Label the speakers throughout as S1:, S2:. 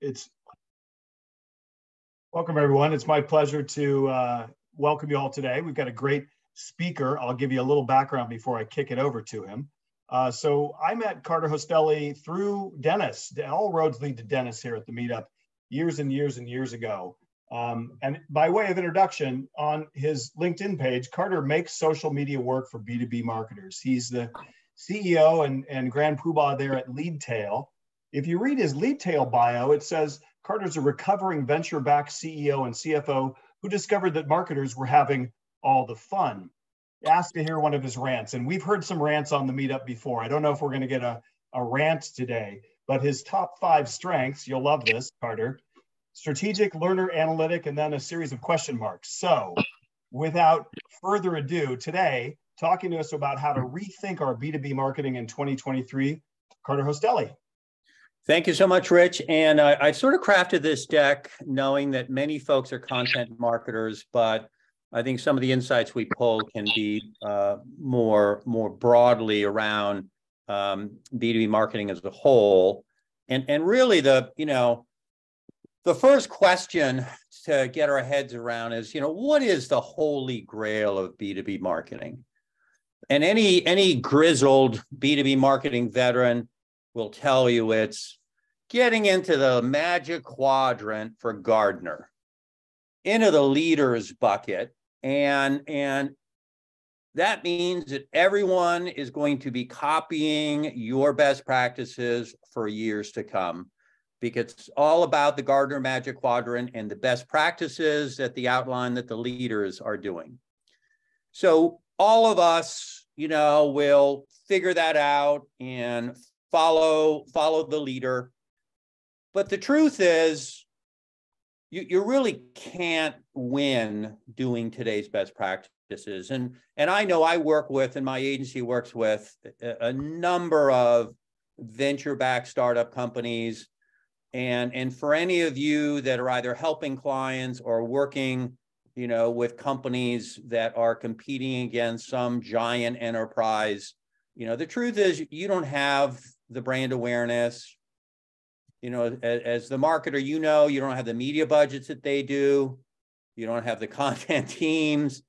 S1: It's welcome everyone. It's my pleasure to uh, welcome you all today. We've got a great speaker. I'll give you a little background before I kick it over to him. Uh, so I met Carter Hostelley through Dennis. All roads lead to Dennis here at the meetup years and years and years ago. Um, and by way of introduction, on his LinkedIn page, Carter makes social media work for B2B marketers. He's the CEO and, and grand poobah there at Leadtail. If you read his Leadtail bio, it says Carter's a recovering venture backed CEO and CFO who discovered that marketers were having all the fun. Asked to hear one of his rants, and we've heard some rants on the meetup before. I don't know if we're going to get a, a rant today, but his top five strengths, you'll love this, Carter strategic, learner, analytic, and then a series of question marks. So, without further ado, today, talking to us about how to rethink our B2B marketing in 2023, Carter Hostelley.
S2: Thank you so much, Rich. And uh, I sort of crafted this deck knowing that many folks are content marketers, but I think some of the insights we pull can be uh, more more broadly around um, B2B marketing as a whole. And and really the, you know, the first question to get our heads around is, you know, what is the holy grail of B2B marketing? And any any grizzled B2B marketing veteran will tell you it's getting into the magic quadrant for Gartner, into the leaders bucket. And, and that means that everyone is going to be copying your best practices for years to come because it's all about the Gartner Magic Quadrant and the best practices that the outline that the leaders are doing. So all of us, you know, will figure that out and follow follow the leader. But the truth is, you, you really can't win doing today's best practices. And, and I know I work with, and my agency works with a, a number of venture-backed startup companies. And, and for any of you that are either helping clients or working you know, with companies that are competing against some giant enterprise. You know, the truth is you don't have the brand awareness. You know, as, as the marketer, you know, you don't have the media budgets that they do. You don't have the content teams.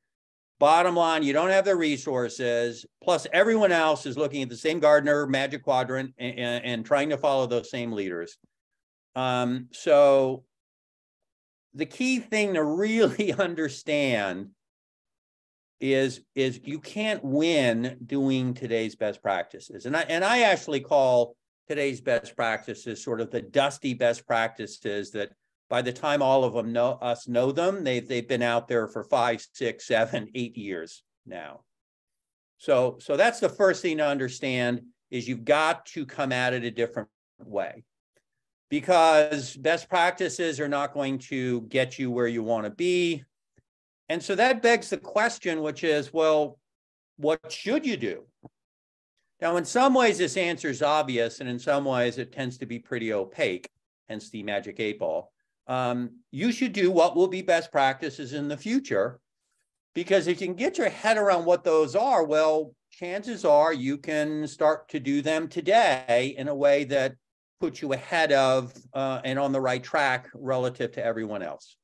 S2: Bottom line, you don't have the resources. Plus, everyone else is looking at the same Gartner Magic Quadrant and, and, and trying to follow those same leaders. Um, so the key thing to really understand is is you can't win doing today's best practices and i and i actually call today's best practices sort of the dusty best practices that by the time all of them know us know them they've they've been out there for five six seven eight years now so so that's the first thing to understand is you've got to come at it a different way because best practices are not going to get you where you want to be. And so that begs the question, which is, well, what should you do? Now, in some ways, this answer is obvious, and in some ways, it tends to be pretty opaque, hence the magic eight ball. Um, you should do what will be best practices in the future, because if you can get your head around what those are, well, chances are you can start to do them today in a way that puts you ahead of uh, and on the right track relative to everyone else.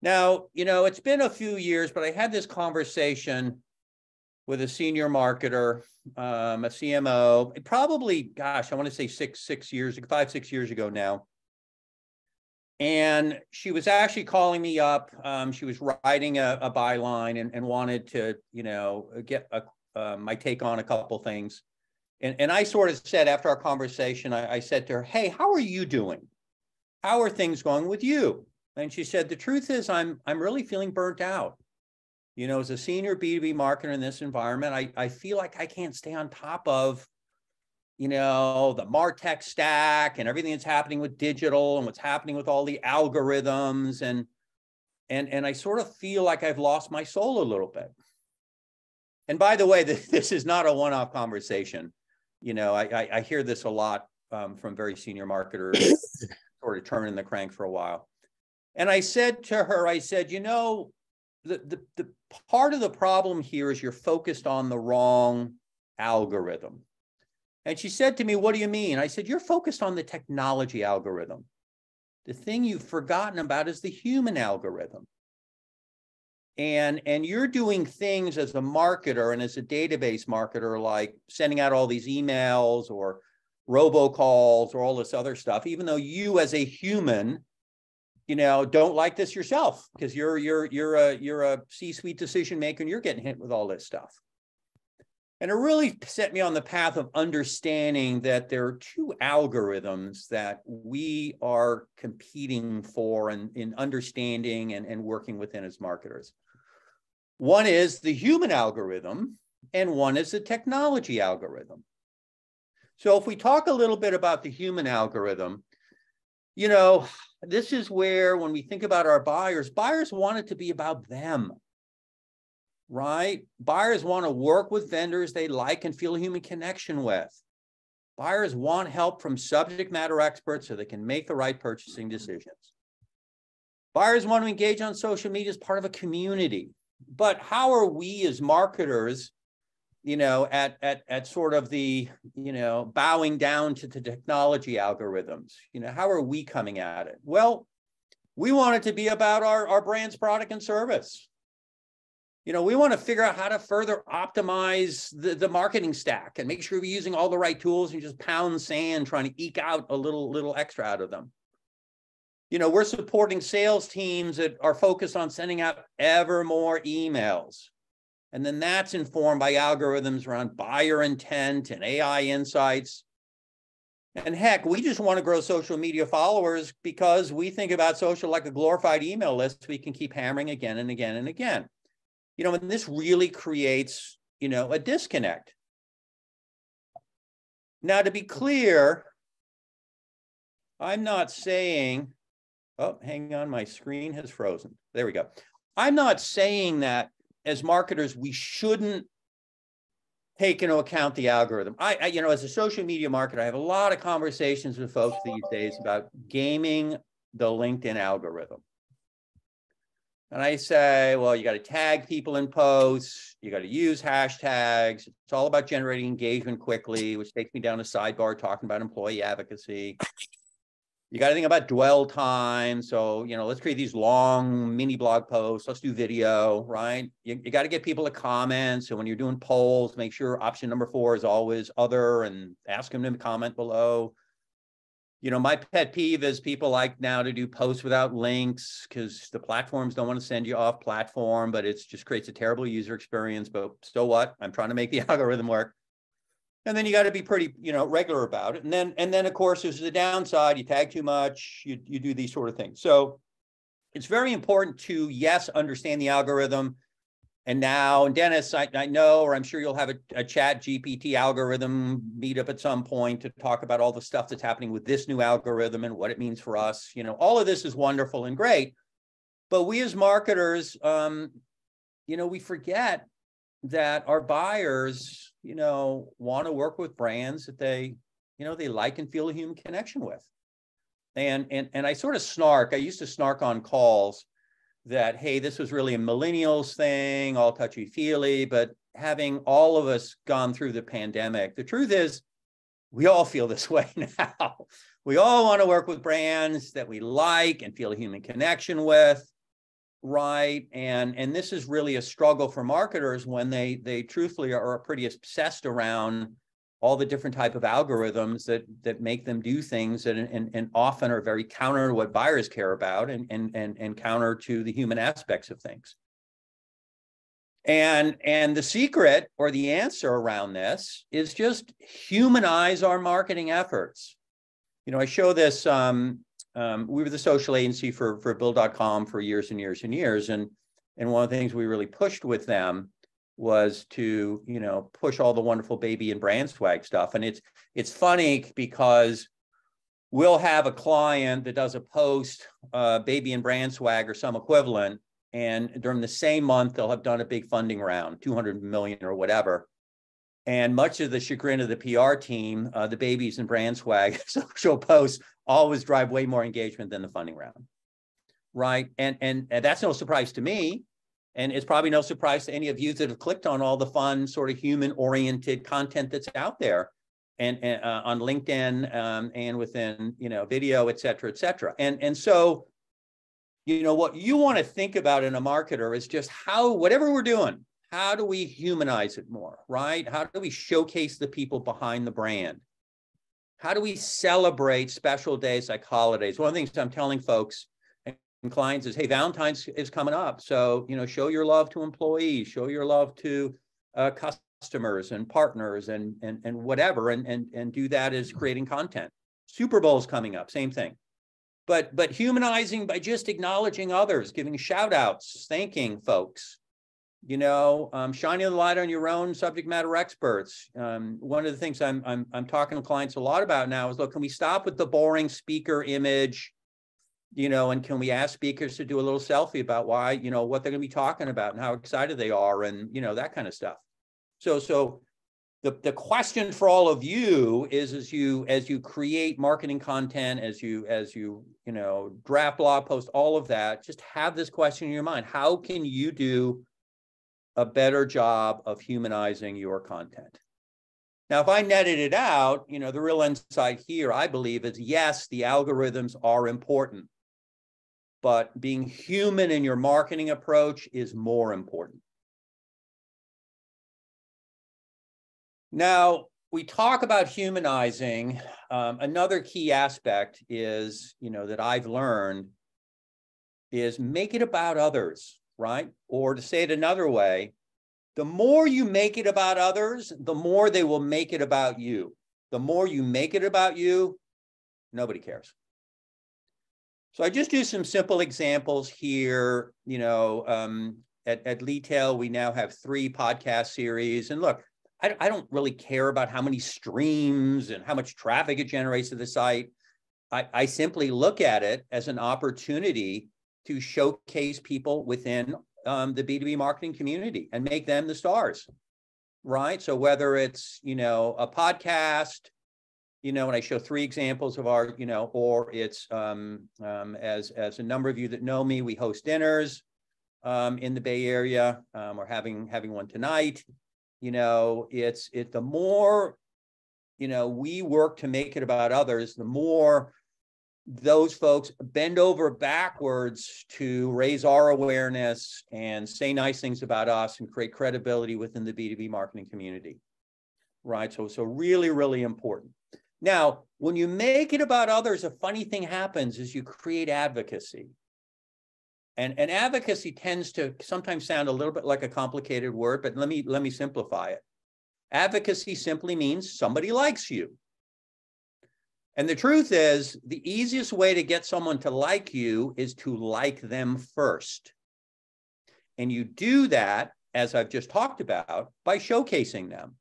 S2: Now, you know, it's been a few years, but I had this conversation with a senior marketer, um, a CMO, probably, gosh, I want to say six, six years, five, six years ago now. And she was actually calling me up. Um, she was writing a, a byline and, and wanted to, you know, get a, uh, my take on a couple things. And, and I sort of said after our conversation, I, I said to her, Hey, how are you doing? How are things going with you? And she said, The truth is, I'm, I'm really feeling burnt out. You know, as a senior B2B marketer in this environment, I, I feel like I can't stay on top of, you know, the MarTech stack and everything that's happening with digital and what's happening with all the algorithms. And, and, and I sort of feel like I've lost my soul a little bit. And by the way, this, is not a one off conversation you know, I, I, I hear this a lot um, from very senior marketers, sort of turning the crank for a while. And I said to her, I said, you know, the, the, the part of the problem here is you're focused on the wrong algorithm. And she said to me, What do you mean? I said, You're focused on the technology algorithm. The thing you've forgotten about is the human algorithm. And, and you're doing things as a marketer and as a database marketer, like sending out all these emails or robocalls or all this other stuff, even though you as a human, you know, don't like this yourself because you're you're you're a you're a C-suite decision maker and you're getting hit with all this stuff. And it really set me on the path of understanding that there are two algorithms that we are competing for and in understanding and, and working within as marketers. One is the human algorithm, and one is the technology algorithm. So if we talk a little bit about the human algorithm, you know, this is where when we think about our buyers, buyers want it to be about them right? Buyers want to work with vendors they like and feel a human connection with. Buyers want help from subject matter experts so they can make the right purchasing decisions. Buyers want to engage on social media as part of a community. But how are we as marketers, you know, at, at, at sort of the, you know, bowing down to the technology algorithms? You know, how are we coming at it? Well, we want it to be about our, our brand's product and service you know, we want to figure out how to further optimize the, the marketing stack and make sure we're using all the right tools and just pound sand trying to eke out a little little extra out of them. You know, we're supporting sales teams that are focused on sending out ever more emails. And then that's informed by algorithms around buyer intent and AI insights. And heck, we just want to grow social media followers because we think about social like a glorified email list we can keep hammering again and again and again you know, and this really creates, you know, a disconnect. Now, to be clear, I'm not saying, oh, hang on, my screen has frozen. There we go. I'm not saying that as marketers, we shouldn't take into account the algorithm. I, I, you know, as a social media marketer, I have a lot of conversations with folks these days about gaming the LinkedIn algorithm. And I say, well, you got to tag people in posts, you got to use hashtags. It's all about generating engagement quickly, which takes me down a sidebar talking about employee advocacy. You got to think about dwell time. So, you know, let's create these long mini blog posts. Let's do video, right? You, you got to get people to comment. So when you're doing polls, make sure option number four is always other and ask them to comment below you know, my pet peeve is people like now to do posts without links because the platforms don't want to send you off platform, but it just creates a terrible user experience. But so what? I'm trying to make the algorithm work. And then you got to be pretty, you know, regular about it. And then, and then of course, there's the downside. You tag too much. You you do these sort of things. So it's very important to yes understand the algorithm and now, Dennis, I, I know, or I'm sure you'll have a, a chat GPT algorithm meetup at some point to talk about all the stuff that's happening with this new algorithm and what it means for us. You know, all of this is wonderful and great. But we as marketers, um, you know, we forget that our buyers, you know, want to work with brands that they, you know, they like and feel a human connection with. And and and I sort of snark. I used to snark on calls that, hey, this was really a millennials thing, all touchy feely, but having all of us gone through the pandemic, the truth is we all feel this way now. We all want to work with brands that we like and feel a human connection with, right? And and this is really a struggle for marketers when they they truthfully are pretty obsessed around all the different type of algorithms that that make them do things that and, and often are very counter to what buyers care about and, and and and counter to the human aspects of things and and the secret or the answer around this is just humanize our marketing efforts you know i show this um, um, we were the social agency for for bill.com for years and years and years. And and one of the things we really pushed with them was to you know push all the wonderful baby and brand swag stuff. And it's it's funny because we'll have a client that does a post uh, baby and brand swag or some equivalent. And during the same month they'll have done a big funding round 200 million or whatever and much of the chagrin of the pr team uh, the babies and brand swag social posts always drive way more engagement than the funding round right and and, and that's no surprise to me and it's probably no surprise to any of you that have clicked on all the fun, sort of human oriented content that's out there. and, and uh, on LinkedIn um, and within you know video, et cetera, et cetera. And and so, you know, what you want to think about in a marketer is just how whatever we're doing, how do we humanize it more, right? How do we showcase the people behind the brand? How do we celebrate special days like holidays? One of the things I'm telling folks and clients is, hey, Valentine's is coming up. So, you know, show your love to employees, show your love to uh, customers and partners and, and, and whatever, and, and, and do that as creating content. Super Bowl's coming up, same thing. But, but humanizing by just acknowledging others, giving shout outs, thanking folks, you know, um, shining the light on your own subject matter experts. Um, one of the things I'm, I'm, I'm talking to clients a lot about now is, look, can we stop with the boring speaker image, you know, and can we ask speakers to do a little selfie about why, you know, what they're going to be talking about and how excited they are and, you know, that kind of stuff. So, so the, the question for all of you is as you as you create marketing content as you as you you know draft blog post all of that just have this question in your mind how can you do a better job of humanizing your content. Now, if I netted it out, you know, the real insight here, I believe, is yes, the algorithms are important, but being human in your marketing approach is more important. Now, we talk about humanizing. Um, another key aspect is, you know, that I've learned is make it about others right? Or to say it another way, the more you make it about others, the more they will make it about you. The more you make it about you, nobody cares. So I just do some simple examples here. You know, um, at, at Leadtail, we now have three podcast series. And look, I, I don't really care about how many streams and how much traffic it generates to the site. I, I simply look at it as an opportunity to showcase people within um, the B2B marketing community and make them the stars, right? So whether it's, you know, a podcast, you know, and I show three examples of our, you know, or it's um, um, as as a number of you that know me, we host dinners um, in the Bay Area. Um, we're having having one tonight. You know, it's it the more, you know, we work to make it about others, the more those folks bend over backwards to raise our awareness and say nice things about us and create credibility within the B2B marketing community. Right. So, so really, really important. Now, when you make it about others, a funny thing happens is you create advocacy. And, and advocacy tends to sometimes sound a little bit like a complicated word, but let me let me simplify it. Advocacy simply means somebody likes you. And the truth is, the easiest way to get someone to like you is to like them first. And you do that, as I've just talked about, by showcasing them.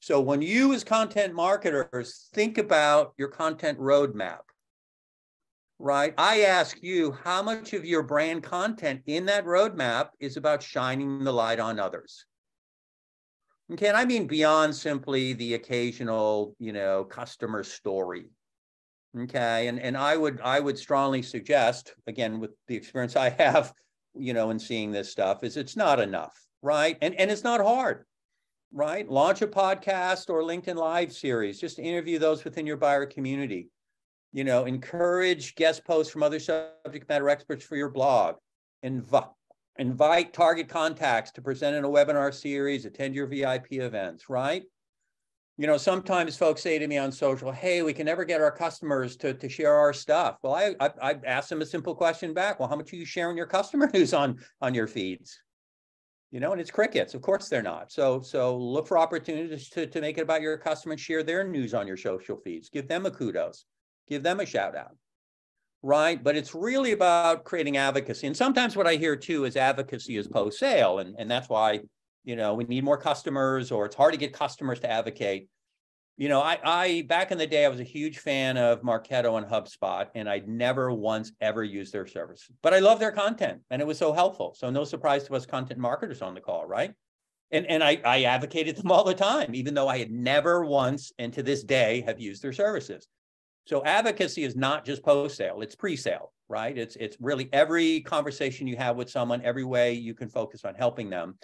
S2: So when you, as content marketers, think about your content roadmap, right? I ask you, how much of your brand content in that roadmap is about shining the light on others? Okay, and I mean beyond simply the occasional, you know, customer story. Okay, and and I would I would strongly suggest, again, with the experience I have, you know, in seeing this stuff, is it's not enough, right? And and it's not hard, right? Launch a podcast or LinkedIn Live series. Just interview those within your buyer community. You know, encourage guest posts from other subject matter experts for your blog. Invite invite target contacts to present in a webinar series, attend your VIP events, right? You know, sometimes folks say to me on social, hey, we can never get our customers to, to share our stuff. Well, I, I, I ask them a simple question back. Well, how much are you sharing your customer news on, on your feeds? You know, and it's crickets. Of course they're not. So, so look for opportunities to, to make it about your customer and share their news on your social feeds. Give them a kudos. Give them a shout out right? But it's really about creating advocacy. And sometimes what I hear too is advocacy is post sale. And, and that's why, you know, we need more customers or it's hard to get customers to advocate. You know, I, I back in the day, I was a huge fan of Marketo and HubSpot, and I'd never once ever used their service. But I love their content and it was so helpful. So no surprise to us content marketers on the call, right? And, and I, I advocated them all the time, even though I had never once and to this day have used their services. So advocacy is not just post-sale, it's pre-sale, right? It's it's really every conversation you have with someone, every way you can focus on helping them.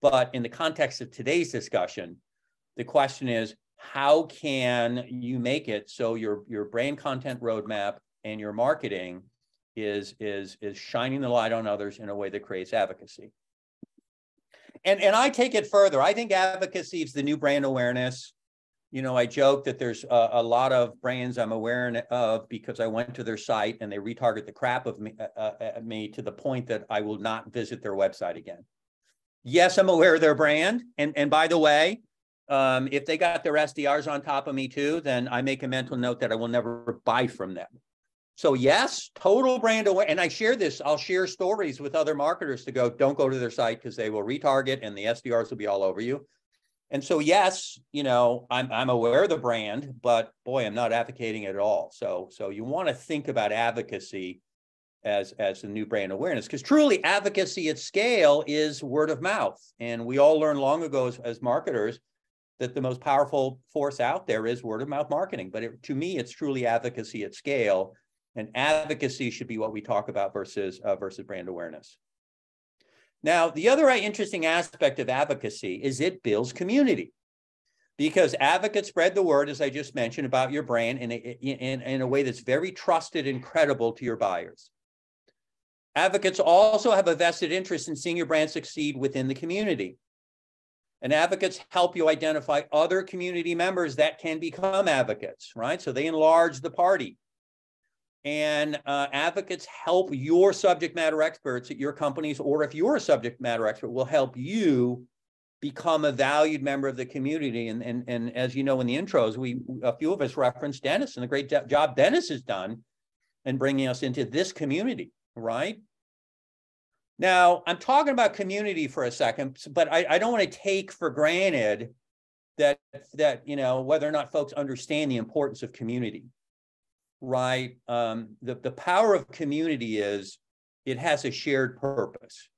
S2: But in the context of today's discussion, the question is, how can you make it so your your brand content roadmap and your marketing is is is shining the light on others in a way that creates advocacy and and i take it further i think advocacy is the new brand awareness you know i joke that there's a, a lot of brands i'm aware of because i went to their site and they retarget the crap of me, uh, uh, me to the point that i will not visit their website again yes i'm aware of their brand and and by the way um, if they got their SDRs on top of me too, then I make a mental note that I will never buy from them. So yes, total brand aware. And I share this, I'll share stories with other marketers to go, don't go to their site because they will retarget and the SDRs will be all over you. And so yes, you know, I'm I'm aware of the brand, but boy, I'm not advocating it at all. So so you want to think about advocacy as as a new brand awareness because truly advocacy at scale is word of mouth. And we all learned long ago as, as marketers that the most powerful force out there is word of mouth marketing. But it, to me, it's truly advocacy at scale, and advocacy should be what we talk about versus uh, versus brand awareness. Now, the other interesting aspect of advocacy is it builds community because advocates spread the word, as I just mentioned, about your brand in a, in, in a way that's very trusted and credible to your buyers. Advocates also have a vested interest in seeing your brand succeed within the community. And advocates help you identify other community members that can become advocates, right? So they enlarge the party. And uh, advocates help your subject matter experts at your companies, or if you're a subject matter expert, will help you become a valued member of the community. And, and, and as you know in the intros, we a few of us referenced Dennis and the great job Dennis has done in bringing us into this community, right? Now, I'm talking about community for a second, but I, I don't want to take for granted that that you know whether or not folks understand the importance of community, right? Um, the the power of community is it has a shared purpose.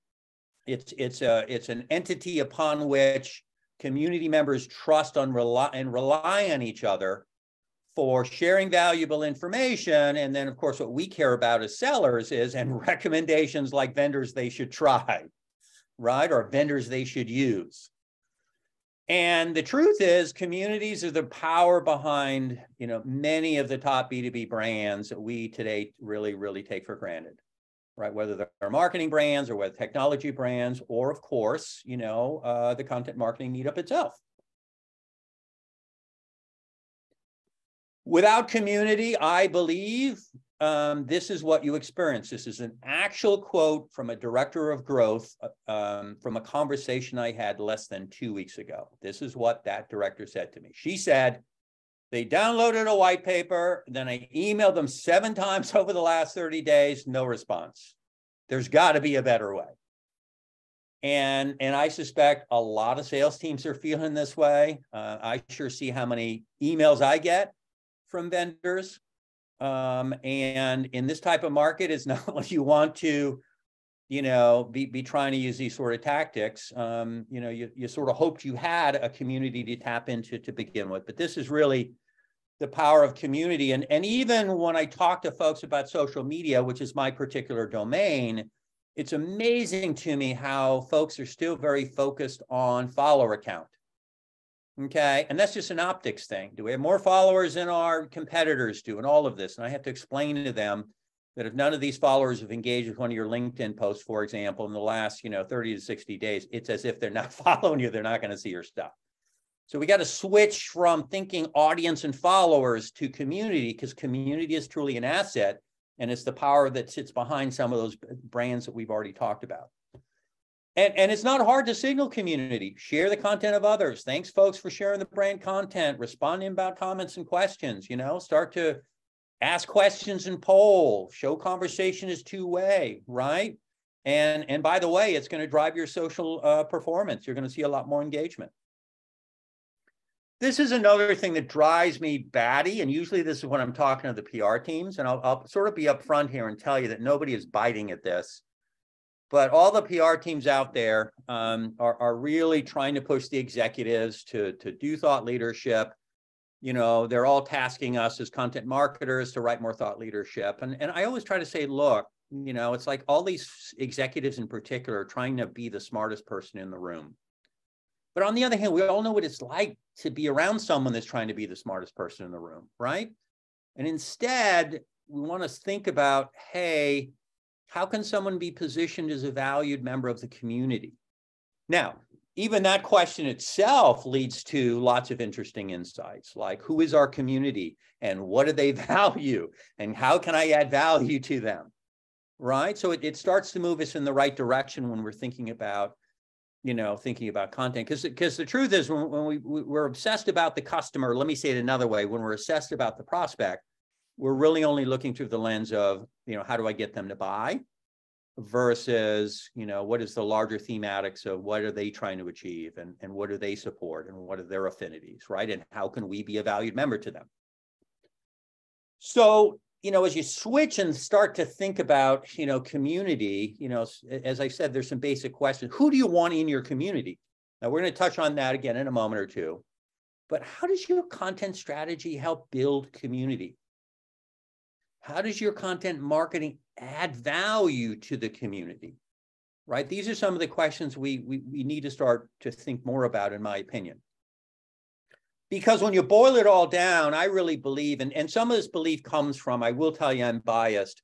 S2: It's it's a it's an entity upon which community members trust on rely and rely on each other for sharing valuable information. And then, of course, what we care about as sellers is and recommendations like vendors they should try, right? Or vendors they should use. And the truth is, communities are the power behind, you know, many of the top B2B brands that we today really, really take for granted, right? Whether they're marketing brands or whether technology brands, or of course, you know, uh, the content marketing meetup itself. Without community, I believe um, this is what you experience. This is an actual quote from a director of growth uh, um, from a conversation I had less than two weeks ago. This is what that director said to me. She said, they downloaded a white paper, then I emailed them seven times over the last 30 days, no response. There's got to be a better way. And, and I suspect a lot of sales teams are feeling this way. Uh, I sure see how many emails I get from vendors. Um, and in this type of market, it's not what you want to, you know, be, be trying to use these sort of tactics. Um, you know, you, you sort of hoped you had a community to tap into to begin with, but this is really the power of community. And, and even when I talk to folks about social media, which is my particular domain, it's amazing to me how folks are still very focused on follower count. Okay. And that's just an optics thing. Do we have more followers than our competitors do and all of this? And I have to explain to them that if none of these followers have engaged with one of your LinkedIn posts, for example, in the last, you know, 30 to 60 days, it's as if they're not following you, they're not going to see your stuff. So we got to switch from thinking audience and followers to community because community is truly an asset and it's the power that sits behind some of those brands that we've already talked about. And, and it's not hard to signal community. Share the content of others. Thanks, folks, for sharing the brand content. Respond about comments and questions. You know, start to ask questions and poll. Show conversation is two way, right? And and by the way, it's going to drive your social uh, performance. You're going to see a lot more engagement. This is another thing that drives me batty, and usually this is when I'm talking to the PR teams, and I'll, I'll sort of be upfront here and tell you that nobody is biting at this but all the PR teams out there um, are, are really trying to push the executives to, to do thought leadership. You know, they're all tasking us as content marketers to write more thought leadership. And, and I always try to say, look, you know, it's like all these executives in particular are trying to be the smartest person in the room. But on the other hand, we all know what it's like to be around someone that's trying to be the smartest person in the room, right? And instead, we want to think about hey, how can someone be positioned as a valued member of the community? Now, even that question itself leads to lots of interesting insights like who is our community and what do they value and how can I add value to them? Right. So it, it starts to move us in the right direction when we're thinking about you know thinking about content because because the truth is when, when we we're obsessed about the customer let me say it another way when we're obsessed about the prospect we're really only looking through the lens of you know how do i get them to buy versus you know what is the larger thematics of what are they trying to achieve and, and what do they support and what are their affinities right? And how can we be a valued member to them? So you know as you switch and start to think about you know community you know as i said there's some basic questions. Who do you want in your community? Now we're going to touch on that again in a moment or two. But how does your content strategy help build community how does your content marketing add value to the community? Right? These are some of the questions we, we, we need to start to think more about, in my opinion. Because when you boil it all down, I really believe, and, and some of this belief comes from, I will tell you, I'm biased.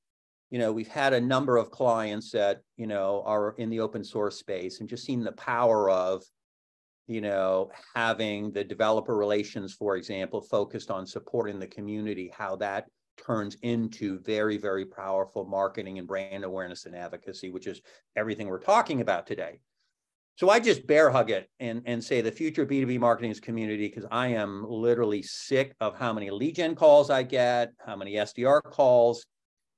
S2: You know, we've had a number of clients that, you know, are in the open source space and just seen the power of, you know, having the developer relations, for example, focused on supporting the community, how that turns into very, very powerful marketing and brand awareness and advocacy, which is everything we're talking about today. So I just bear hug it and, and say the future B2B marketing is community because I am literally sick of how many lead gen calls I get, how many SDR calls.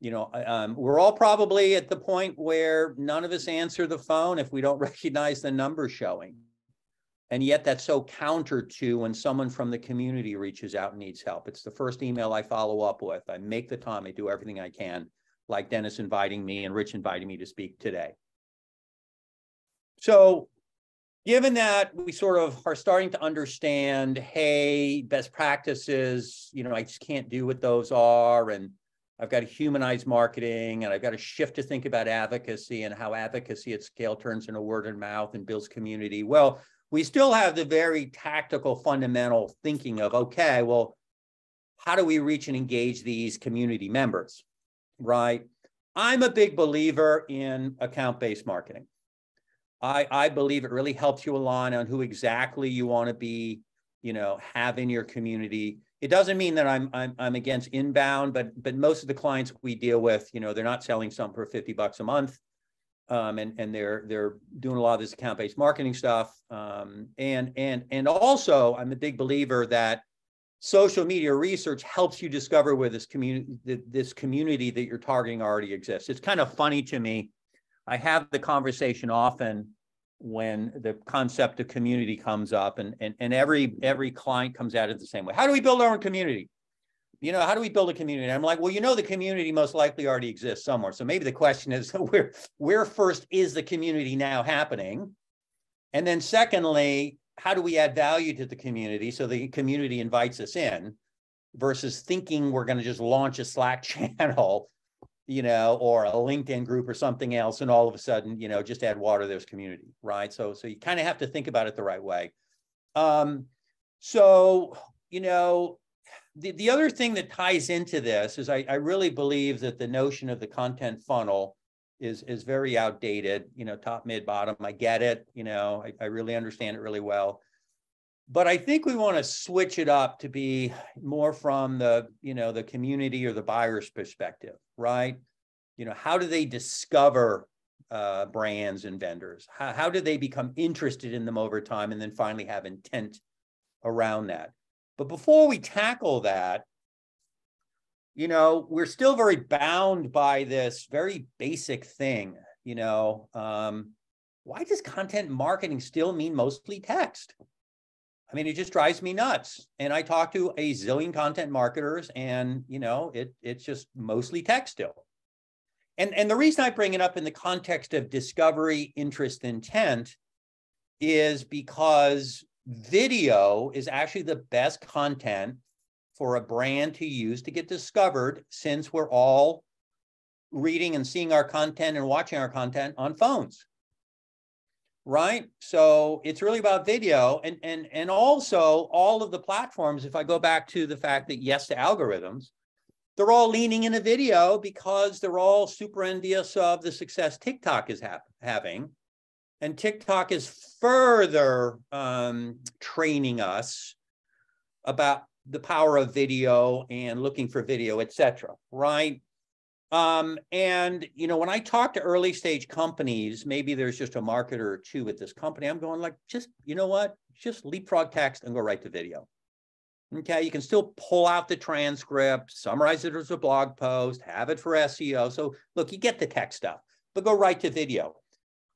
S2: You know, um, we're all probably at the point where none of us answer the phone if we don't recognize the number showing. And yet that's so counter to when someone from the community reaches out and needs help. It's the first email I follow up with. I make the time, I do everything I can, like Dennis inviting me and Rich inviting me to speak today. So given that we sort of are starting to understand, hey, best practices, you know, I just can't do what those are. And I've got to humanize marketing and I've got to shift to think about advocacy and how advocacy at scale turns into word of mouth and builds community. Well, we still have the very tactical fundamental thinking of okay well how do we reach and engage these community members right? I'm a big believer in account-based marketing. I i believe it really helps you align on who exactly you want to be you know have in your community. It doesn't mean that I'm, I'm i'm against inbound but but most of the clients we deal with you know they're not selling something for 50 bucks a month um, and and they're they're doing a lot of this account based marketing stuff. Um, and and and also, I'm a big believer that social media research helps you discover where this community this community that you're targeting already exists. It's kind of funny to me. I have the conversation often when the concept of community comes up, and and and every every client comes at it the same way. How do we build our own community? You know, how do we build a community? I'm like, well, you know, the community most likely already exists somewhere. So maybe the question is where, where first is the community now happening? And then secondly, how do we add value to the community so the community invites us in versus thinking we're going to just launch a Slack channel, you know, or a LinkedIn group or something else, and all of a sudden, you know, just add water to this community, right? So, so you kind of have to think about it the right way. Um, so, you know, the, the other thing that ties into this is I, I really believe that the notion of the content funnel is is very outdated you know top mid bottom. I get it you know I, I really understand it really well. But i think we want to switch it up to be more from the you know the community or the buyer's perspective right? You know how do they discover uh, brands and vendors? How, how do they become interested in them over time and then finally have intent around that but before we tackle that, you know, we're still very bound by this very basic thing. You know, um, why does content marketing still mean mostly text? I mean, it just drives me nuts. And I talk to a zillion content marketers, and you know, it it's just mostly text still. And and the reason I bring it up in the context of discovery, interest, intent is because video is actually the best content for a brand to use to get discovered since we're all reading and seeing our content and watching our content on phones. right? So it's really about video and and and also all of the platforms. If I go back to the fact that yes to algorithms, they're all leaning into video because they're all super envious of the success TikTok is ha- having, and TikTok is further um, training us about the power of video and looking for video, etc. Right? Um, and you know, when I talk to early stage companies, maybe there's just a marketer or two at this company. I'm going like, just you know what? Just leapfrog text and go right to video. Okay, you can still pull out the transcript, summarize it as a blog post, have it for SEO. So look, you get the tech stuff, but go right to video.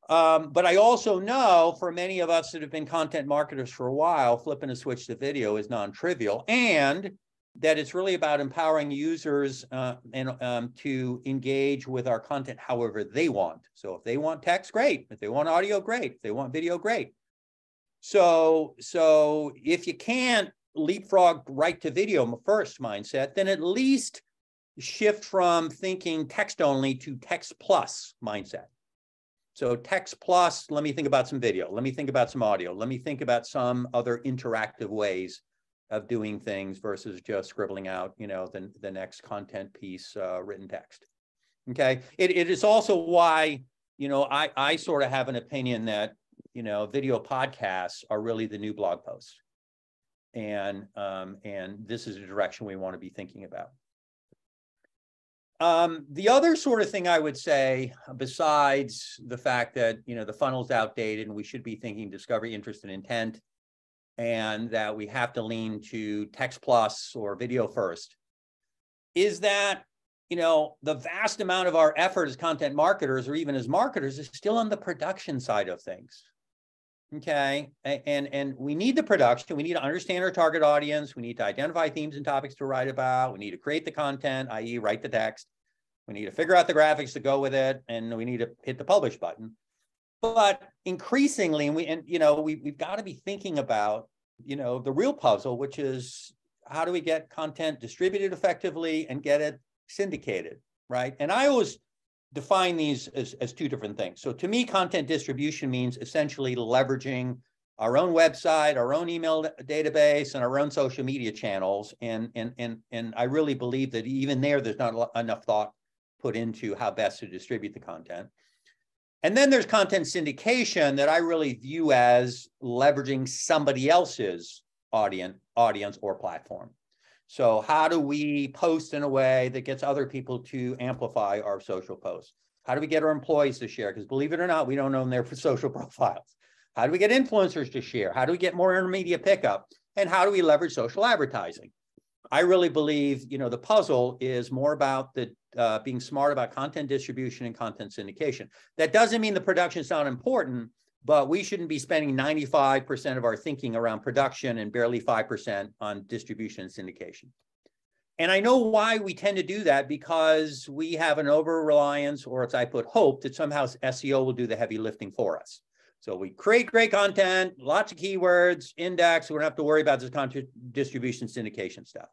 S2: Um, but I also know for many of us that have been content marketers for a while, flipping a switch to video is non-trivial. And that it's really about empowering users uh, and um, to engage with our content however they want. So if they want text, great. If they want audio, great. If they want video, great. So so if you can't leapfrog right to video first mindset, then at least shift from thinking text only to text plus mindset. So text plus, let me think about some video. Let me think about some audio. Let me think about some other interactive ways of doing things versus just scribbling out, you know, the, the next content piece, uh, written text. Okay. It, it is also why, you know, I, I sort of have an opinion that, you know, video podcasts are really the new blog posts. And, um, and this is a direction we want to be thinking about. Um, the other sort of thing I would say, besides the fact that, you know, the funnel's outdated and we should be thinking discovery, interest, and intent, and that we have to lean to text plus or video first is that you know the vast amount of our effort as content marketers or even as marketers is still on the production side of things okay and and we need the production we need to understand our target audience we need to identify themes and topics to write about we need to create the content i.e write the text we need to figure out the graphics to go with it and we need to hit the publish button but increasingly, and we and you know we we've got to be thinking about you know the real puzzle, which is how do we get content distributed effectively and get it syndicated, right? And I always define these as, as two different things. So to me, content distribution means essentially leveraging our own website, our own email database, and our own social media channels. And and and and I really believe that even there, there's not enough thought put into how best to distribute the content. And then there's content syndication that I really view as leveraging somebody else's audience, audience or platform. So how do we post in a way that gets other people to amplify our social posts? How do we get our employees to share? Because believe it or not, we don't own their social profiles. How do we get influencers to share? How do we get more intermediate pickup? And how do we leverage social advertising? I really believe, you know, the puzzle is more about the uh, being smart about content distribution and content syndication. That doesn't mean the production is not important, but we shouldn't be spending 95% of our thinking around production and barely 5% on distribution and syndication. And I know why we tend to do that because we have an over reliance, or as I put hope, that somehow SEO will do the heavy lifting for us. So we create great content, lots of keywords, index. We don't have to worry about this content distribution syndication stuff.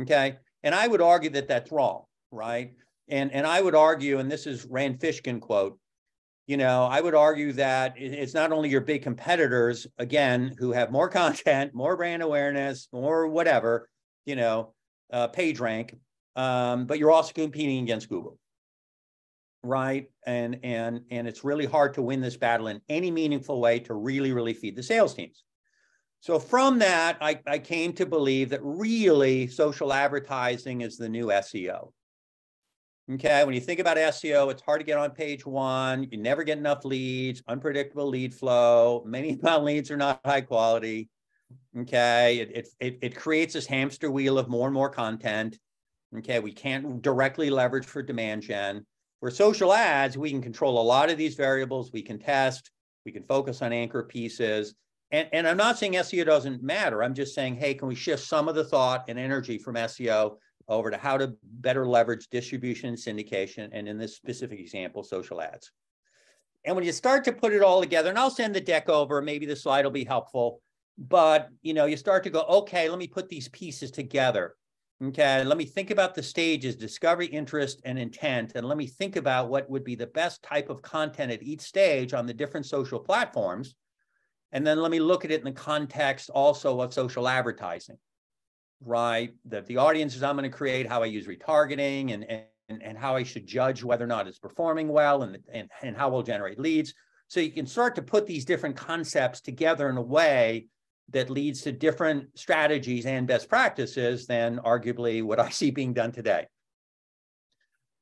S2: Okay. And I would argue that that's wrong right? And, and I would argue, and this is Rand Fishkin quote, you know, I would argue that it's not only your big competitors, again, who have more content, more brand awareness, more whatever, you know, uh, page rank, um, but you're also competing against Google, right? And and and it's really hard to win this battle in any meaningful way to really really feed the sales teams. So from that, I, I came to believe that really social advertising is the new SEO. Okay, when you think about SEO, it's hard to get on page one. You never get enough leads, unpredictable lead flow. Many of my leads are not high quality. Okay, it, it, it creates this hamster wheel of more and more content. Okay, we can't directly leverage for demand gen. For social ads, we can control a lot of these variables. We can test, we can focus on anchor pieces. And, and I'm not saying SEO doesn't matter. I'm just saying, hey, can we shift some of the thought and energy from SEO over to how to better leverage distribution and syndication, and in this specific example, social ads. And when you start to put it all together, and I'll send the deck over, maybe the slide will be helpful, but you know, you start to go, okay, let me put these pieces together. Okay, let me think about the stages, discovery, interest, and intent. And let me think about what would be the best type of content at each stage on the different social platforms. And then let me look at it in the context also of social advertising, right? That the audiences I'm going to create, how I use retargeting and, and, and how I should judge whether or not it's performing well and, and, and how we'll generate leads. So you can start to put these different concepts together in a way that leads to different strategies and best practices than arguably what I see being done today.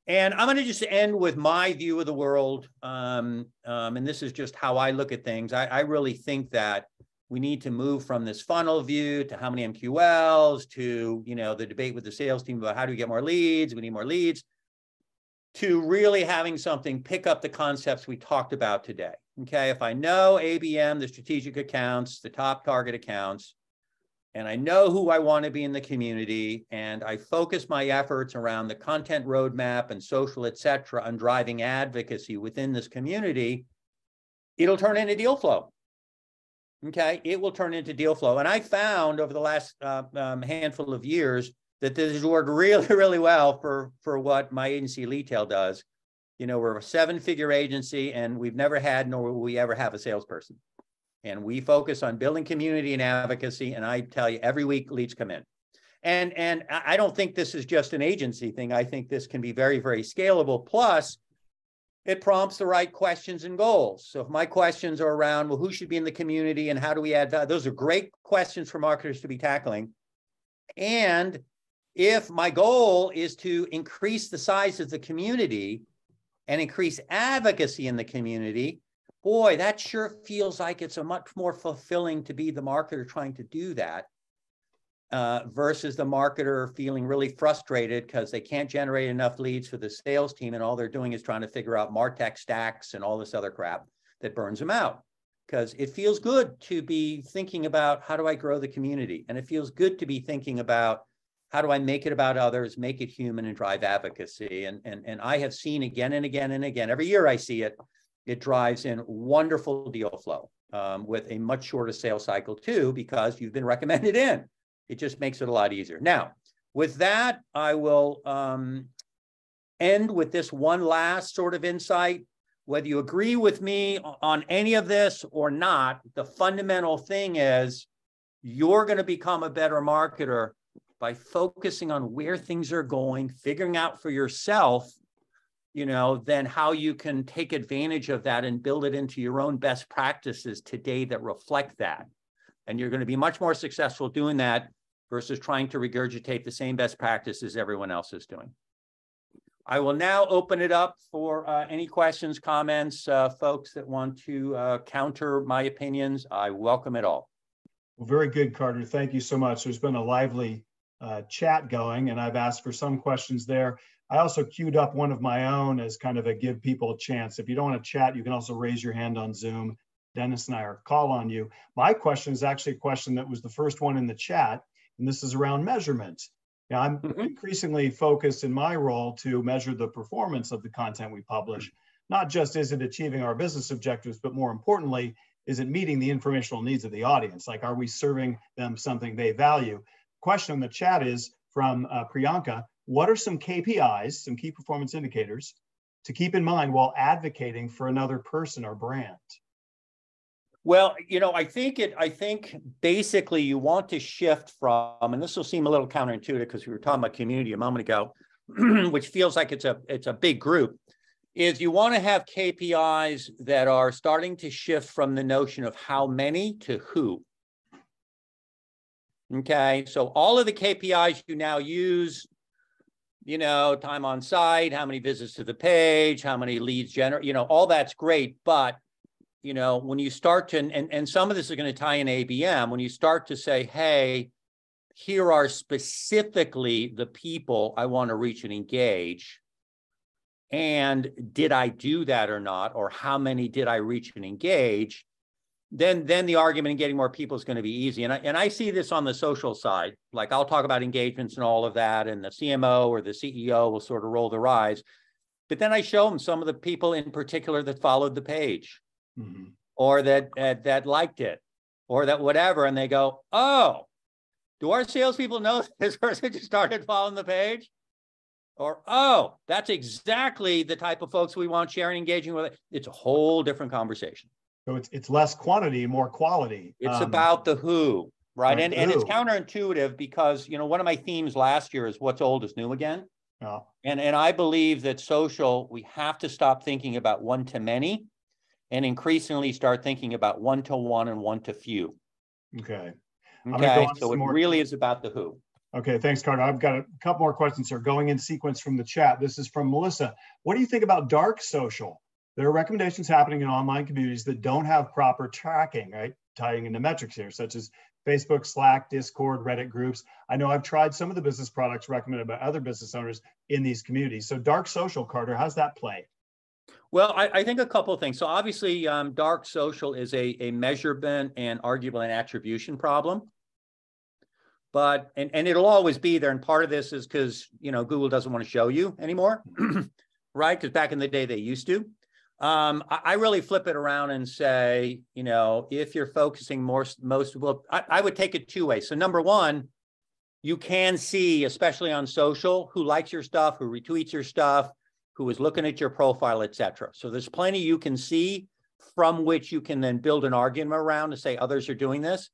S2: And I'm going to just end with my view of the world. Um, um, and this is just how I look at things. I, I, really think that we need to move from this funnel view to how many MQLs to, you know, the debate with the sales team about how do we get more leads? We need more leads to really having something pick up the concepts we talked about today. Okay, if I know ABM, the strategic accounts, the top target accounts, and I know who I want to be in the community, and I focus my efforts around the content roadmap and social, et cetera, on driving advocacy within this community, it'll turn into deal flow. Okay, it will turn into deal flow. And I found over the last uh, um, handful of years that this has worked really, really well for, for what my agency Leadtail does. You know, we're a seven figure agency and we've never had, nor will we ever have a salesperson. And we focus on building community and advocacy. And I tell you, every week leads come in. And, and I don't think this is just an agency thing. I think this can be very, very scalable. Plus, it prompts the right questions and goals. So if my questions are around, well, who should be in the community and how do we add value? Those are great questions for marketers to be tackling. And if my goal is to increase the size of the community, and increase advocacy in the community, boy, that sure feels like it's a much more fulfilling to be the marketer trying to do that uh, versus the marketer feeling really frustrated because they can't generate enough leads for the sales team and all they're doing is trying to figure out Martech stacks and all this other crap that burns them out. Because it feels good to be thinking about how do I grow the community? And it feels good to be thinking about how do I make it about others, make it human, and drive advocacy? And, and, and I have seen again and again and again, every year I see it, it drives in wonderful deal flow um, with a much shorter sales cycle too, because you've been recommended in. It just makes it a lot easier. Now, with that, I will um, end with this one last sort of insight. Whether you agree with me on any of this or not, the fundamental thing is you're going to become a better marketer by focusing on where things are going, figuring out for yourself, you know, then how you can take advantage of that and build it into your own best practices today that reflect that. And you're going to be much more successful doing that versus trying to regurgitate the same best practices everyone else is doing. I will now open it up for uh, any questions, comments, uh, folks that want to uh, counter my opinions. I welcome it all.
S1: Well, very good, Carter. Thank you so much. There's been a lively uh, chat going, and I've asked for some questions there. I also queued up one of my own as kind of a give people a chance. If you don't want to chat, you can also raise your hand on Zoom. Dennis and I are call on you. My question is actually a question that was the first one in the chat, and this is around measurement. Now, I'm mm-hmm. increasingly focused in my role to measure the performance of the content we publish. Not just is it achieving our business objectives, but more importantly, is it meeting the informational needs of the audience? Like, are we serving them something they value? question in the chat is from uh, Priyanka. What are some KPIs, some key performance indicators, to keep in mind while advocating for another person or brand?
S2: Well, you know, I think it, I think basically you want to shift from, and this will seem a little counterintuitive because we were talking about community a moment ago, which feels like it's a, it's a big group, is you want to have KPIs that are starting to shift from the notion of how many to who. Okay, so all of the KPIs you now use, you know, time on site, how many visits to the page, how many leads generate, you know, all that's great. But, you know, when you start to, and, and some of this is going to tie in ABM, when you start to say, hey, here are specifically the people I want to reach and engage. And did I do that or not? Or how many did I reach and engage? then then the argument in getting more people is going to be easy. And I and I see this on the social side. Like I'll talk about engagements and all of that, and the CMO or the CEO will sort of roll their eyes. But then I show them some of the people in particular that followed the page, mm-hmm. or that uh, that liked it, or that whatever, and they go, "Oh, do our salespeople know this person just started following the page? Or, oh, that's exactly the type of folks we want sharing, engaging with. It's a whole different conversation.
S1: So it's it's less quantity, more quality.
S2: It's um, about the who, right? right and and it's counterintuitive because you know one of my themes last year is what's old is new again. Yeah. And and I believe that social, we have to stop thinking about one to many and increasingly start thinking about one to one and one to few.
S1: Okay.
S2: Okay. So it more... really is about the who.
S1: Okay, thanks, Carter. I've got a couple more questions here going in sequence from the chat. This is from Melissa. What do you think about dark social? There are recommendations happening in online communities that don't have proper tracking, right? Tying into metrics here, such as Facebook, Slack, Discord, Reddit groups. I know I've tried some of the business products recommended by other business owners in these communities. So dark social, Carter, how's that play?
S2: Well, I, I think a couple of things. So obviously, um, dark social is a, a measurement and arguably an attribution problem. But and, and it'll always be there. And part of this is because you know Google doesn't want to show you anymore, right? Because back in the day they used to. Um, I, I, really flip it around and say, you know, if you're focusing more, most well, I, I would take it two ways. So number one, you can see, especially on social, who likes your stuff, who retweets your stuff, who is looking at your profile, etc. So there's plenty you can see from which you can then build an argument around to say others are doing this.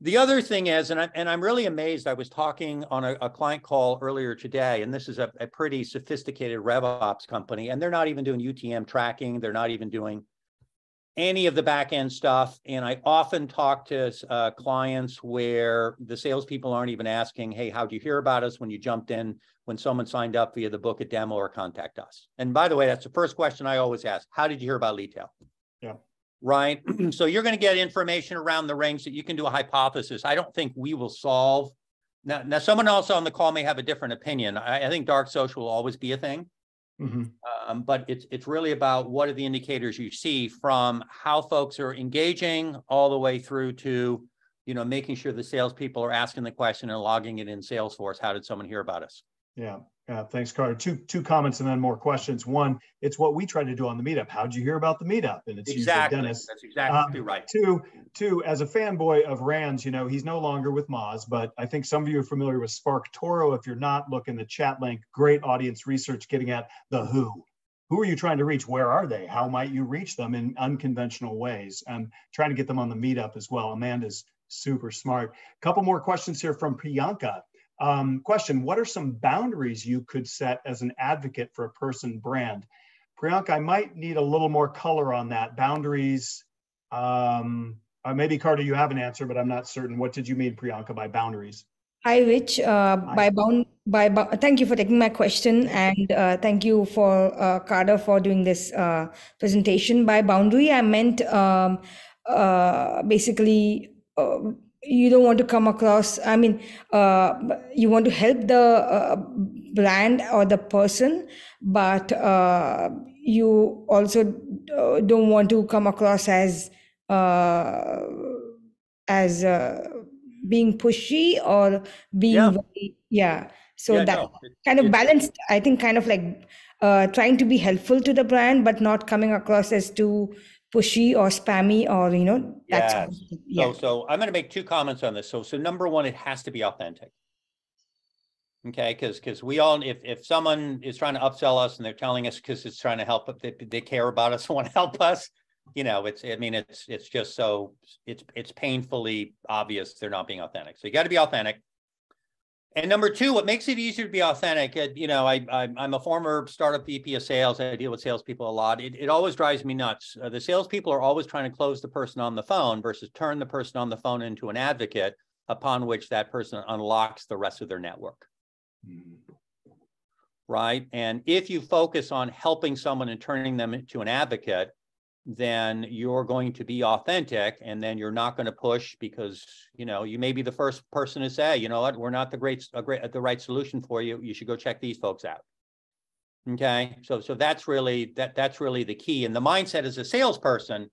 S2: The other thing is, and, I, and I'm really amazed, I was talking on a, a client call earlier today, and this is a, a pretty sophisticated RevOps company, and they're not even doing UTM tracking. They're not even doing any of the back end stuff. And I often talk to uh, clients where the salespeople aren't even asking, hey, how'd you hear about us when you jumped in, when someone signed up via the book a demo or contact us? And by the way, that's the first question I always ask. How did you hear about Leadtail?
S1: Yeah
S2: right? so you're going to get information around the rings that you can do a hypothesis. I don't think we will solve. Now, now someone else on the call may have a different opinion. I, I think dark social will always be a thing. Mm-hmm. Um, but it's it's really about what are the indicators you see from how folks are engaging all the way through to, you know, making sure the salespeople are asking the question and logging it in Salesforce. How did someone hear about us?
S1: Yeah. Yeah, thanks, Carter. Two two comments and then more questions. One, it's what we try to do on the meetup. How'd you hear about the meetup?
S2: And it's exactly Dennis. That's exactly um, right.
S1: Two, two. As a fanboy of Rand's, you know he's no longer with Moz, but I think some of you are familiar with SparkToro. If you're not, look in the chat link. Great audience research getting at the who. Who are you trying to reach? Where are they? How might you reach them in unconventional ways? And trying to get them on the meetup as well. Amanda's super smart. A couple more questions here from Priyanka. Um, question, what are some boundaries you could set as an advocate for a person brand? Priyanka, I might need a little more color on that. Boundaries, um, uh, maybe Carter, you have an answer, but I'm not certain. What did you mean, Priyanka, by boundaries?
S3: Hi, Rich. Uh, by bound, by thank you for taking my question, and uh, thank you for uh, Carter for doing this uh, presentation. By boundary, I meant um, uh, basically uh, you don't want to come across i mean uh, you want to help the uh, brand or the person but uh, you also uh, don't want to come across as uh, as uh, being pushy or being yeah, very, yeah. so yeah, that no, it, kind of balanced i think kind of like trying to be helpful to the brand but not coming across as too pushy or spammy or you know
S2: that's yes. yeah. So so I'm going to make two comments on this. So so number one, it has to be authentic. Okay, because because we all if if someone is trying to upsell us and they're telling us because it's trying to help they, they care about us want to help us, you know, it's I mean it's it's just so it's it's painfully obvious they're not being authentic. So you got to be authentic. And number two, what makes it easier to be authentic, uh, you know, I, I, am a former startup VP of sales. I deal with salespeople a lot. It, it always drives me nuts. Uh, the salespeople are always trying to close the person on the phone versus turn the person on the phone into an advocate upon which that person unlocks the rest of their network. Mm-hmm. Right. And if you focus on helping someone and turning them into an advocate, then you're going to be authentic and then you're not going to push because you know you may be the first person to say you know what? We're not the great great the right solution for you. You should go check these folks out. Okay? So so that's really that that's really the key. And the mindset as a salesperson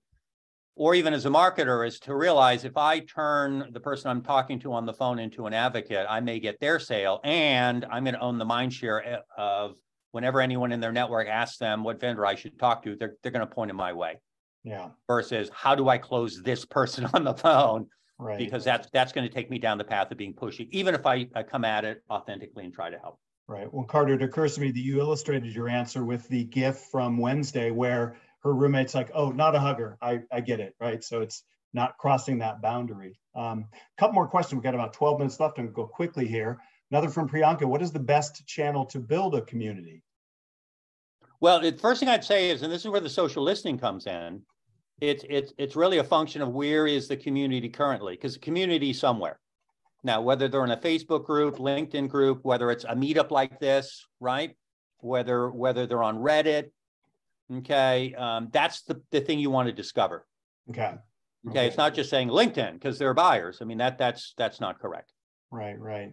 S2: or even as a marketer is to realize if i turn the person i'm talking to on the phone into an advocate i may get their sale and i'm going to own the mind share eh, of whenever anyone in their network asks them what vendor I should talk to, they're, they're going to point in my way.
S1: Yeah.
S2: Versus how do I close this person on the phone
S1: Right.
S2: because that's that's going to take me down the path of being pushy, even if I, I come at it authentically and try to help.
S1: Right. Well, Carter, it occurs to me that you illustrated your answer with the GIF from Wednesday where her roommate's like, oh, not a hugger. I, I get it. Right. So it's not crossing that boundary. A um, couple more questions. We've got about 12 minutes left and go quickly here. Another from Priyanka. What is the best channel to build a community?
S2: Well, the first thing I'd say is, and this is where the social listening comes in, it's it's it's really a function of where is the community currently, because the community somewhere. Now, whether they're in a Facebook group, LinkedIn group, whether it's a meetup like this, right? Whether whether they're on Reddit, okay, um, that's the, the thing you want to discover.
S1: Okay.
S2: okay. Okay. It's not just saying LinkedIn because they're buyers. I mean, that that's that's not correct.
S1: Right, right.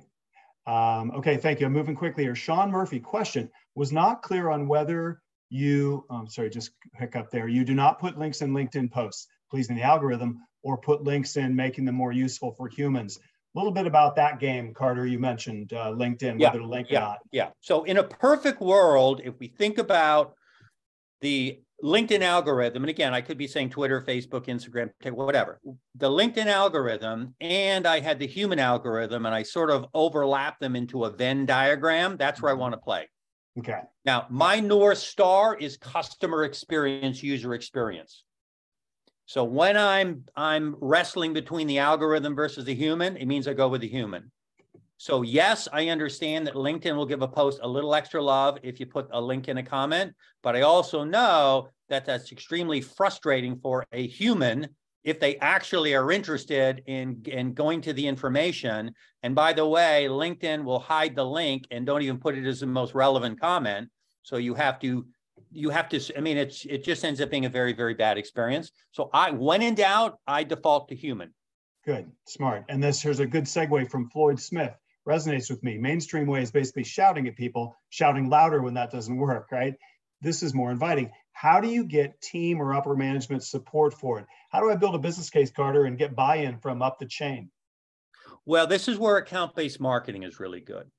S1: Um, okay, thank you. I'm moving quickly here. Sean Murphy, question was not clear on whether you, I'm um, sorry, just pick up there. You do not put links in LinkedIn posts, pleasing the algorithm, or put links in making them more useful for humans. A little bit about that game, Carter. You mentioned uh, LinkedIn,
S2: yeah,
S1: whether to link
S2: yeah,
S1: or not.
S2: Yeah. So in a perfect world, if we think about the LinkedIn algorithm, and again, I could be saying Twitter, Facebook, Instagram, whatever. The LinkedIn algorithm, and I had the human algorithm, and I sort of overlap them into a Venn diagram. That's where I mm-hmm. want to play.
S1: Okay.
S2: Now, my North Star is customer experience, user experience. So when I'm I'm wrestling between the algorithm versus the human, it means I go with the human. So yes, I understand that LinkedIn will give a post a little extra love if you put a link in a comment, but I also know that that's extremely frustrating for a human if they actually are interested in, in going to the information. And by the way, LinkedIn will hide the link and don't even put it as the most relevant comment. So you have to you have to i mean it's it just ends up being a very very bad experience so i when in doubt i default to human
S1: good smart and this here's a good segue from floyd smith resonates with me. Mainstream way is basically shouting at people, shouting louder when that doesn't work, right? This is more inviting. How do you get team or upper management support for it? How do I build a business case, Carter, and get buy in from up the chain?
S2: Well, this is where account based marketing is really good.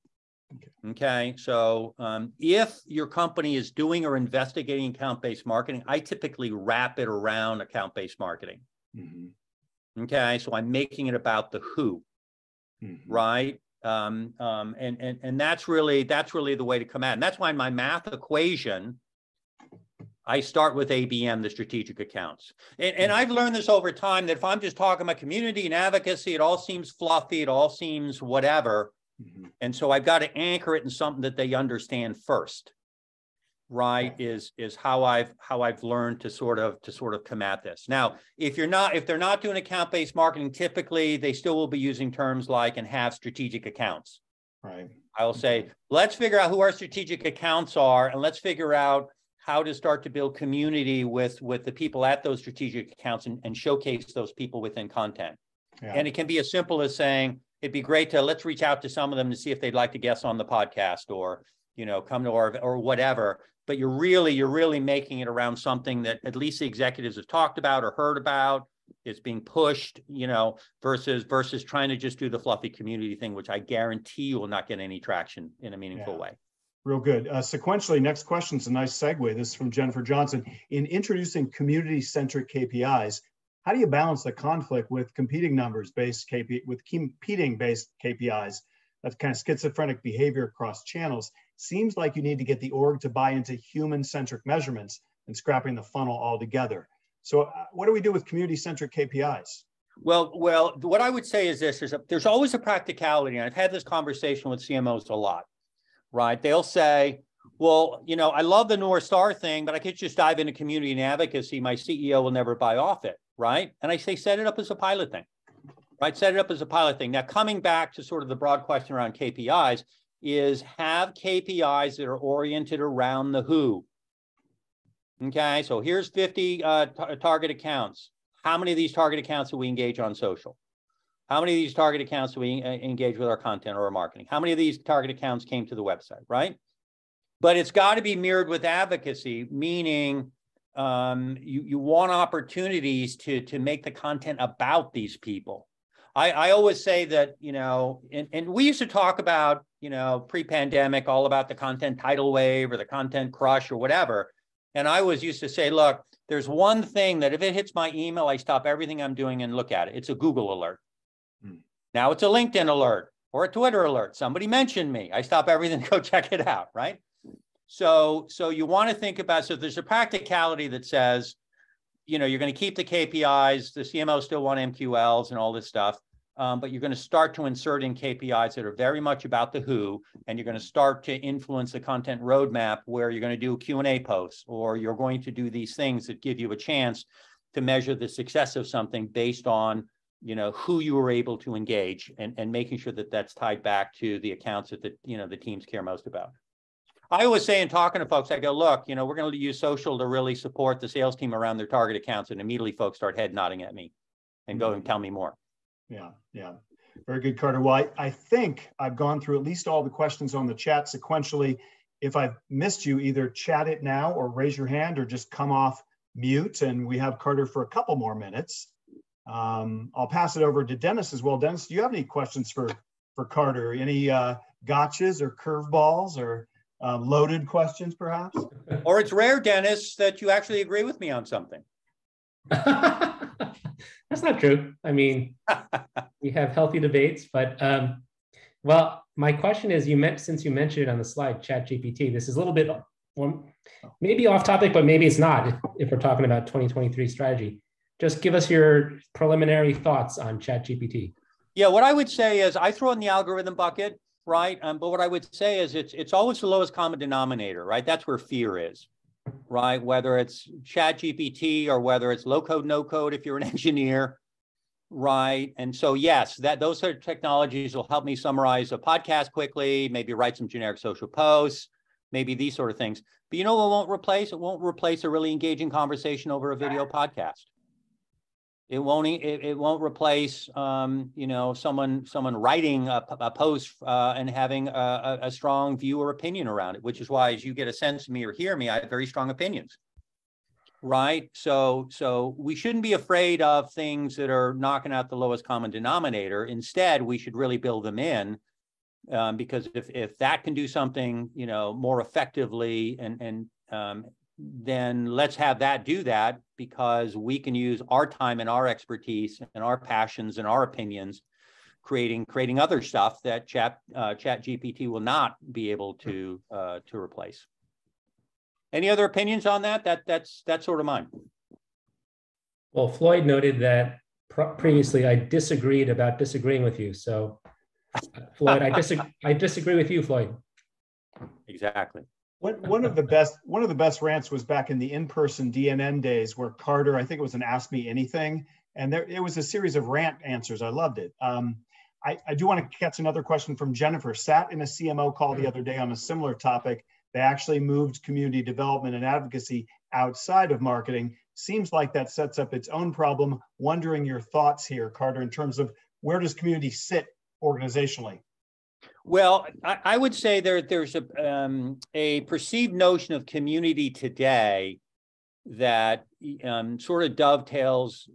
S2: Okay. okay. So um, if your company is doing or investigating account based marketing, I typically wrap it around account based marketing. Mm-hmm. Okay. So I'm making it about the who, mm-hmm. right? Um, um, and, and, and that's really, that's really the way to come at. And that's why in my math equation, I start with ABM, the strategic accounts. And, and I've learned this over time that if I'm just talking about community and advocacy, it all seems fluffy, it all seems whatever. Mm-hmm. And so I've got to anchor it in something that they understand first right is is how i've how i've learned to sort of to sort of come at this. Now if you're not if they're not doing account based marketing typically they still will be using terms like and have strategic accounts.
S1: Right.
S2: I'll say let's figure out who our strategic accounts are and let's figure out how to start to build community with with the people at those strategic accounts and, and showcase those people within content. Yeah. and it can be as simple as saying it'd be great to let's reach out to some of them to see if they'd like to guest on the podcast or you know come to our or whatever but you're really you're really making it around something that at least the executives have talked about or heard about. It's being pushed you know versus versus trying to just do the fluffy community thing which i guarantee you will not get any traction in a meaningful yeah. way.
S1: Real good. Uh, sequentially next question is a nice segue. This is from jennifer johnson. In introducing community centric kpis how do you balance the conflict with competing numbers based KP, with competing based kpis that's kind of schizophrenic behavior across channels seems like you need to get the org to buy into human-centric measurements and scrapping the funnel altogether. So uh, what do we do with community-centric KPIs?
S2: Well, well, what I would say is this: there's, a, there's always a practicality, and I've had this conversation with CMOs a lot. Right? They'll say, "Well, you know, I love the North Star thing, but I could just dive into community and advocacy. My CEO will never buy off it." Right? And I say, set it up as a pilot thing. Right? Set it up as a pilot thing. Now, coming back to sort of the broad question around KPIs, is have KPIs that are oriented around the who. Okay, so here's 50 uh, target accounts. How many of these target accounts do we engage on social? How many of these target accounts do we uh, engage with our content or our marketing? How many of these target accounts came to the website, right? But it's got to be mirrored with advocacy, meaning um, you, you want opportunities to, to make the content about these people. I, I always say that, you know, and, and we used to talk about, you know, pre-pandemic, all about the content tidal wave or the content crush or whatever. And I was used to say, look, there's one thing that if it hits my email, I stop everything I'm doing and look at it. It's a Google alert. Hmm. Now it's a LinkedIn alert or a Twitter alert. Somebody mentioned me. I stop everything, go check it out, right? So, so you want to think about, so there's a practicality that says, you know, you're going to keep the KPIs, the CMO still want MQLs and all this stuff. Um, but you're going to start to insert in KPIs that are very much about the who, and you're going to start to influence the content roadmap where you're going to do Q&A posts, or you're going to do these things that give you a chance to measure the success of something based on, you know, who you were able to engage and, and making sure that that's tied back to the accounts that the, you know, the teams care most about. I always say in talking to folks, I go, look, you know, we're going to use social to really support the sales team around their target accounts. And immediately folks start head nodding at me and go and tell me more.
S1: Yeah, yeah. Very good, Carter. Well, I, I think I've gone through at least all the questions on the chat sequentially. If I've missed you, either chat it now or raise your hand or just come off mute. And we have Carter for a couple more minutes. Um, I'll pass it over to Dennis as well. Dennis, do you have any questions for, for Carter? Any uh, gotchas or curveballs or uh, loaded questions, perhaps?
S2: Or it's rare, Dennis, that you actually agree with me on something.
S4: That's not true. I mean, we have healthy debates, but um, well, my question is, you meant since you mentioned it on the slide, ChatGPT. This is a little bit, well, maybe off topic, but maybe it's not. If, if we're talking about 2023 strategy, just give us your preliminary thoughts on ChatGPT.
S2: Yeah, what I would say is I throw in the algorithm bucket, right? Um, but what I would say is it's it's always the lowest common denominator, right? That's where fear is right? Whether it's chat GPT or whether it's low code, no code, if you're an engineer, right? And so, yes, that those sort of technologies will help me summarize a podcast quickly, maybe write some generic social posts, maybe these sort of things. But you know what won't replace? It won't replace a really engaging conversation over a video podcast. It won't. It, it won't replace, um, you know, someone someone writing a, a post uh, and having a, a, strong view or opinion around it. Which is why, as you get a sense of me or hear me, I have very strong opinions. Right. So so we shouldn't be afraid of things that are knocking out the lowest common denominator. Instead, we should really build them in, um, because if if that can do something, you know, more effectively and and um, then let's have that do that because we can use our time and our expertise and our passions and our opinions creating creating other stuff that chat uh, chat gpt will not be able to uh, to replace. Any other opinions on that? That that's that's sort of mine.
S4: Well floyd noted that previously i disagreed about disagreeing with you. So floyd i disagree i disagree with you floyd.
S2: Exactly
S1: one, one of the best one of the best rants was back in the in-person DNN days where Carter, I think it was an Ask Me Anything, and there it was a series of rant answers. I loved it. Um, I, I do want to catch another question from Jennifer. Sat in a CMO call the other day on a similar topic. They actually moved community development and advocacy outside of marketing. Seems like that sets up its own problem. Wondering your thoughts here, Carter, in terms of where does community sit organizationally?
S2: Well, I, I, would say there, there's a, um, a perceived notion of community today that um, sort of dovetails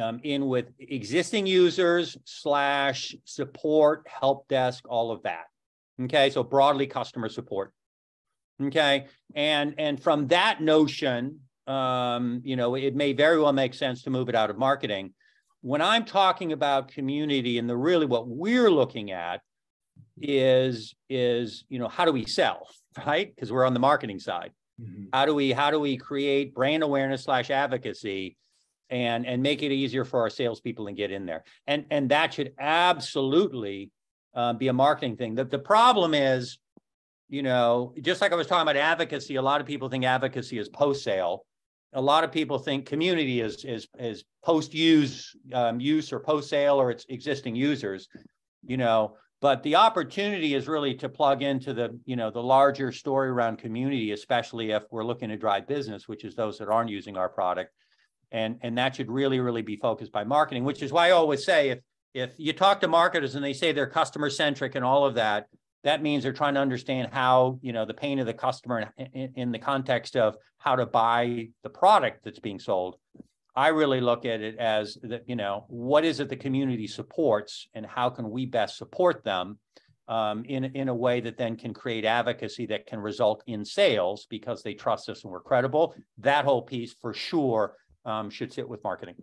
S2: um, in with existing users slash support, help desk, all of that. Okay, so broadly customer support. Okay, and and from that notion, um, you know, it may very well make sense to move it out of marketing. When I'm talking about community and the really what we're looking at is is you know how do we sell right? Because we're on the marketing side. Mm-hmm. how do we how do we create brand awareness slash advocacy and and make it easier for our salespeople and get in there? And and that should absolutely uh, be a marketing thing. The, the problem is you know just like i was talking about advocacy a lot of people think advocacy is post sale a lot of people think community is is is post use um, use or post sale or it's existing users. You know but the opportunity is really to plug into the you know the larger story around community especially if we're looking to drive business which is those that aren't using our product. And and that should really really be focused by marketing which is why i always say if if you talk to marketers and they say they're customer centric and all of that that means they're trying to understand how you know the pain of the customer in, in, in the context of how to buy the product that's being sold I really look at it as that, you know, what is it the community supports and how can we best support them um, in, in a way that then can create advocacy that can result in sales because they trust us and we're credible. That whole piece for sure um, should sit with marketing.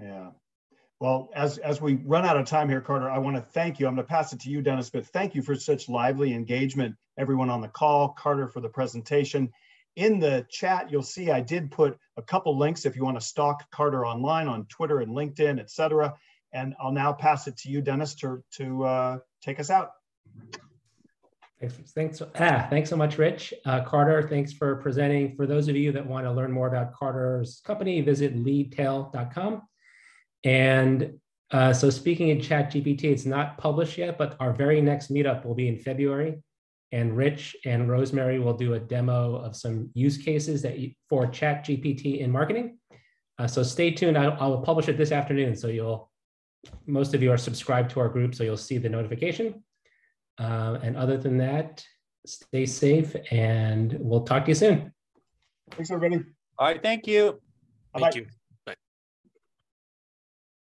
S1: Yeah. Well, as, as we run out of time here, Carter, I want to thank you. I'm going to pass it to you, Dennis, but thank you for such lively engagement, everyone on the call, Carter for the presentation. In the chat, you'll see I did put a couple links if you want to stalk Carter online on Twitter and LinkedIn, et cetera. And I'll now pass it to you, Dennis, to, to uh, take us out.
S4: Thanks, thanks, ah, thanks so much, Rich. Uh, Carter, thanks for presenting. For those of you that want to learn more about Carter's company, visit leadtail.com. And uh, so speaking in ChatGPT, it's not published yet, but our very next meetup will be in February. And Rich and Rosemary will do a demo of some use cases that you, for ChatGPT in marketing. Uh, so stay tuned. I, I will publish it this afternoon. So you'll, most of you are subscribed to our group, so you'll see the notification. Uh, and other than that, stay safe and we'll talk to you soon.
S1: Thanks, everybody.
S2: All right, thank you.
S1: Bye-bye.
S5: Thank you.